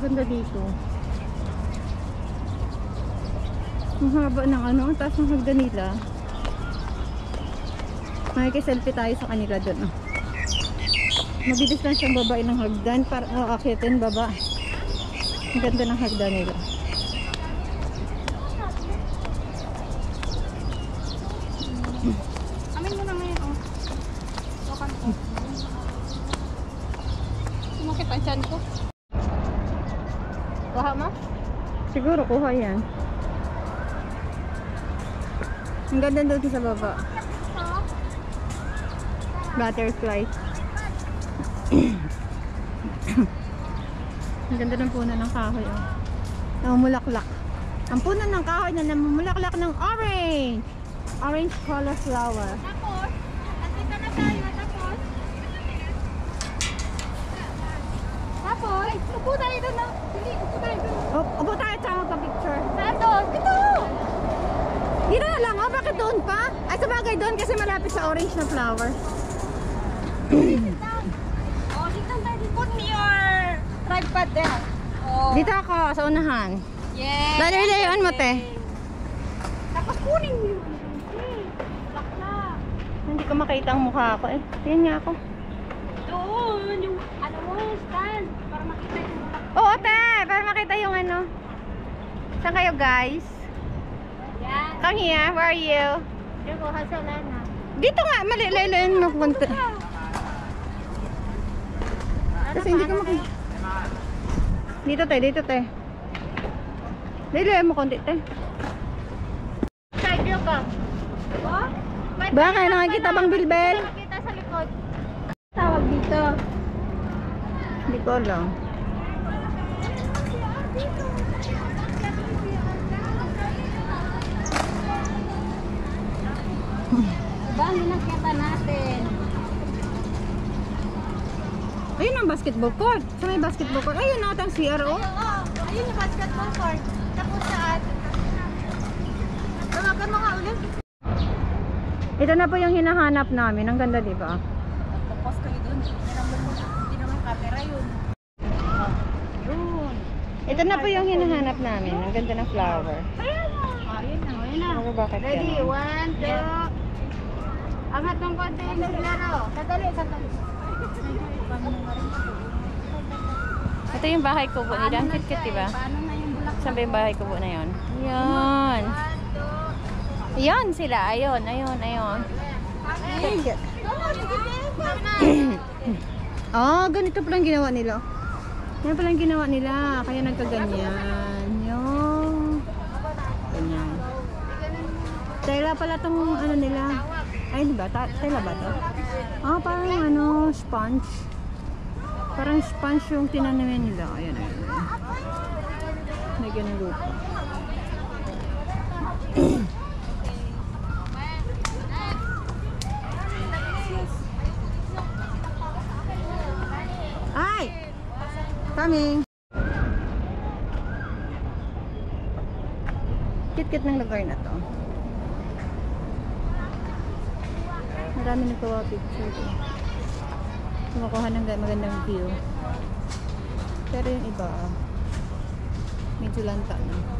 Ang ganda dito. Ang haba ng ano, taas ng hagdan nila. Makikiselfie tayo sa kanila doon. Oh. Mabilis lang siyang babae ng hagdan para oh, akitin baba. Ang ganda ng hagdan nila. Amin mo na ngayon, oh. Lokan ko. Ko. Siguro kuha yan. Ang ganda doon sa baba. Butterfly. Ang ganda ng puno ng kahoy. Oh. Namumulaklak. Ang puno ng kahoy na namumulaklak ng orange. Orange color flower. Tapos, andito na tayo. Tapos, tapos, upo tayo doon na. Hindi, upo tayo doon. Upo tayo sa magpa-picture. Saan doon? Ito! Dito na lang. Oh, bakit doon pa? Ay, sabagay doon kasi malapit sa orange na flower. Oh, dito tayo. Put me your tripod there. Oh. Dito ako, sa unahan. Yes. Lalayaon mo, te. Tapos kunin mo yun. Bakla. Hindi ko makita ang mukha ko. Eh, tingnan nga ako. Doon, yung ano mo, stand. Para makita yung. Oo, te! Para makita yung ano. Saan kayo, guys? Come here. Where are you? Dito nga. Mali, layain mo punta. Kasi hindi ko makita. Dito, te. Dito, te. Layain mo konti, te. Side view ka. May Bakit? Nakikita bang bilbel? Nakita sa likod. Tawag dito. Hindi ko alam. Diba ang nakita natin? Ayun ang basketball court. Sa may basketball court. Ayun na ang CRO. Oo. Ayun yung basketball court. Tapos saan? Tawagan mo nga ulit. Ito na po yung hinahanap namin. Ang ganda, di ba? Tapos kayo doon. Hindi naman, camera yun. Yun. Ito na po yung hinahanap namin. Ang ganda ng flower. Ayun na. Ayun na. Ayun na. Ready? One, two. Angat ng konti yung naglaro. Sandali, sandali. Ito yung bahay kubo nila. Ang cute-cute, di ba? Paano na yung bulak? Saan ba yung bahay kubo na yun? Yan. One, two. Yan sila. Ayun, ayun, ayun. Cute. Ah, ganito palang ginawa nila. Yan palang ginawa nila. Kaya nagkaganyan. Yung... Ganyan. Tela pala tong ano nila. Ay, di ba? Tela ba to? Ah, parang ano, sponge. Parang sponge yung tinanamin nila. Ayan. ayan. May ganun lupa. Ay! Coming! Kit-kit ng lugar na to. Marami nagkawa picture eh. Kumukuha ng ga- magandang view. Pero yung iba, ah, medyo lanta na.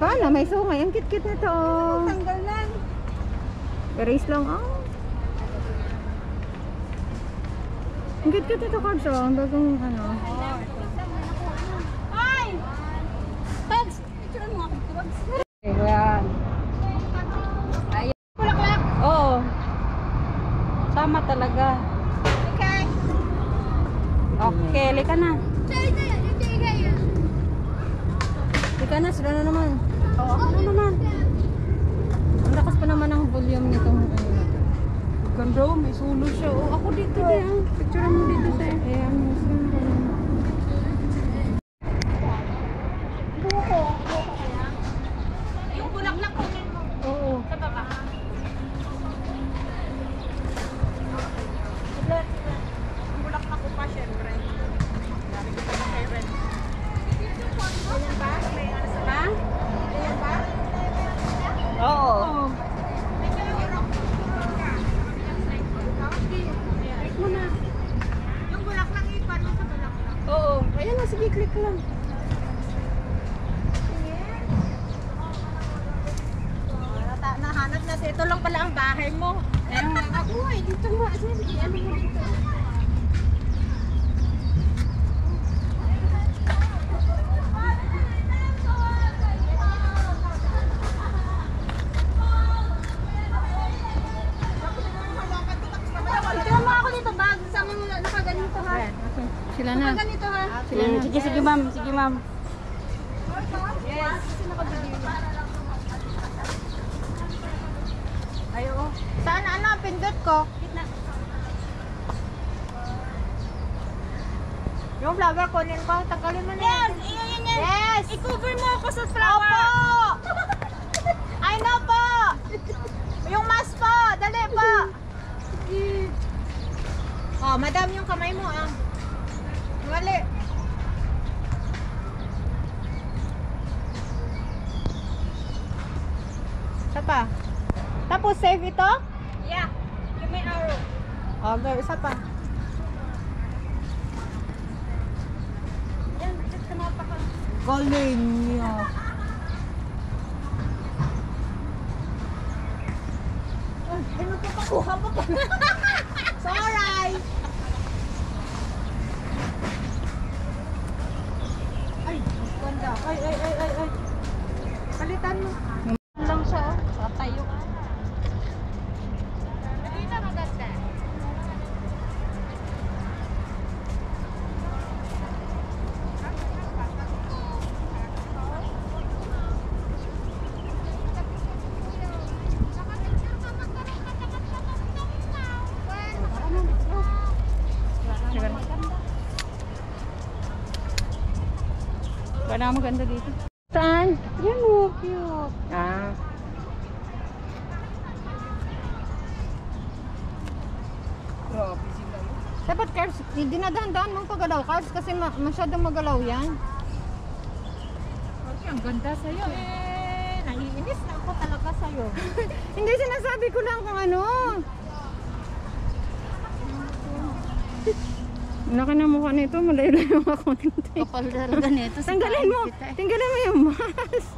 Paano? May sungay. Ang kit-kit nito. Tanggal lang. Erase lang. Ah. Ang kit-kit nito, Cards. Oh. Ang bagong ano. Ay! Tags! Picture mo ako. Tags. Ayan. Bulaklak. Oo. Tama talaga. Okay. Lika na. Ika na, sila na naman. Oo, ano naman? Ang lakas pa naman ang volume nitong ano na. Ganda, oh, may sulo siya. Oh, ako dito din. ah. Picture mo dito sa Ayan, Muslim pa rin. Yung bulaklak ko. Oo. Sa baba. Ang bulaklak ko pa, syempre. Dami ko pa na kay Ren. Ganyan ba? May ano sa ba? Ganyan ba? Oo. Na. Yung bulaklak ipan mo sa bulaklak. Oo. Ayan na, sige, click lang. Nahanap natin. Ito lang pala ang bahay mo. Eh, ako eh. Dito nga. Sige, ano mo dito? Ito mo ako dito bag. Sa mga nakaganito ha. Ayan, asan? Sila na. Nakaganito ha. Sila na. Sige, sige ma'am. Yes. Ayo. Saan ano, pindot ko? Yung vlogger kunin ko, tanggalin mo na. Yes! Iyan yan yan! Yes! I-cover mo ako sa flower! Opo! I know po! Yung mask po! Dali po! Oh, madam yung kamay mo ah. Mali. Pa. Tapos save ito? Yeah. Give me arrow. Oh, girl, isa pa. Yan, check ka. Galing niya. Ay, magpapakuha mo pa. Sorry! Ay, ganda. Ay, ay, ay, Wala maganda dito. Saan? Yan mo, cute. Ah. Grabe sila. Dapat cars, dinadahan-dahan mong pagalaw cars kasi ma- masyadong magalaw yan. Kasi ang ganda sa'yo eh. Naiinis na ako talaga sa'yo. Hindi sinasabi ko lang kung ano. Laki na mukha nito, malayo-layo ako nito. Kapal talaga nito. Tanggalin mo, tinggalin mo yung mask.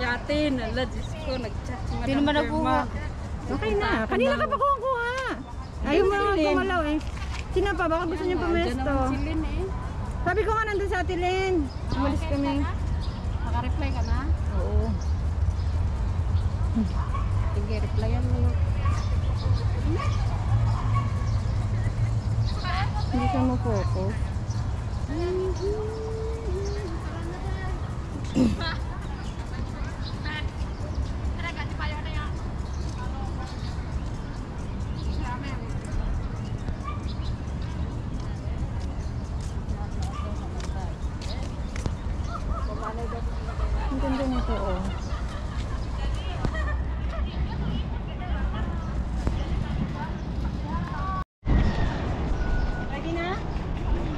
Yatin, ala, Diyos ko, nag-chat si Hindi naman ako- Okay na, kanina ka pa kuha Ayaw mo kumalaw eh. Sino pa? Baka gusto niyo pumesto. Eh. Sabi ko nga nandun sa Atilin. Umalis kami. Naka-reply ka na? Oo. Sige, replyan mo yung Hindi ka mo-focus.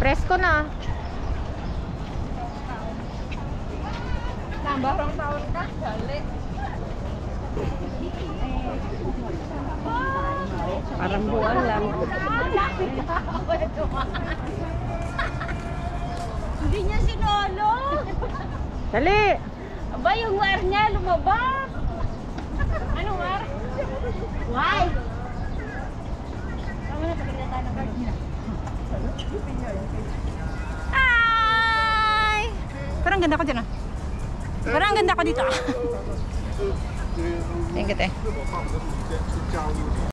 Presko na. Nambarang taon ka, gali. Parang buwan lang. Hindi niya sinolo. Dali! Aba, yung wire niya lumabas. Ano wire? Why? Tama na, pagkakita ng card niya. Hi! Parang ganda ko dyan ah. Parang ganda ko dito ah. Thank you, te.